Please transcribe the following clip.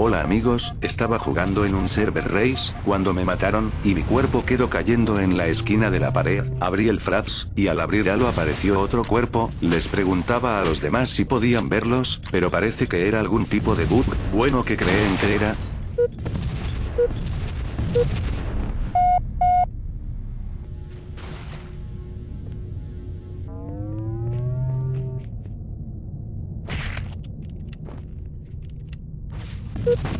Hola amigos, estaba jugando en un server race, cuando me mataron, y mi cuerpo quedó cayendo en la esquina de la pared, abrí el fraps, y al abrir lo apareció otro cuerpo, les preguntaba a los demás si podían verlos, pero parece que era algún tipo de bug, bueno que creen que era. Boop.